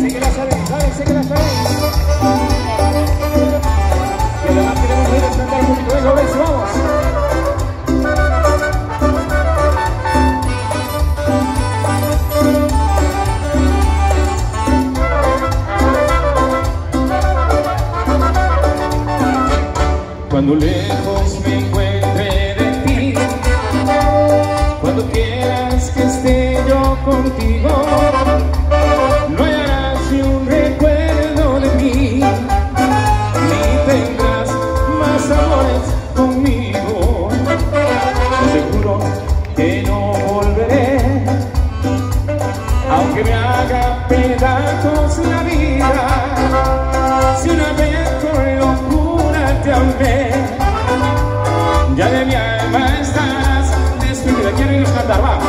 Sé que la sabe, sabe, sé que la sabe. Y además queremos ver cantar un poquito de Gómez, vamos. Cuando lejos me encuentre de ti, cuando quieras que esté yo contigo. andar.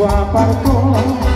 No.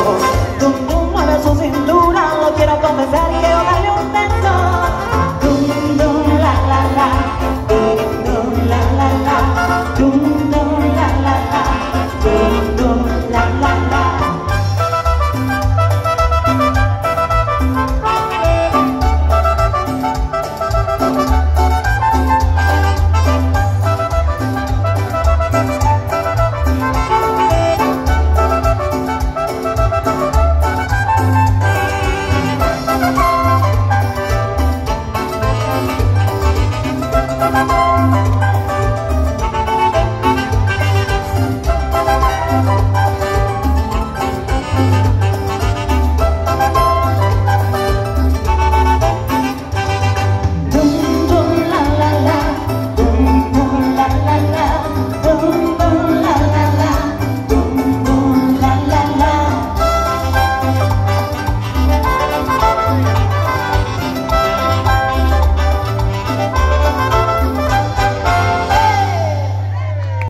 amor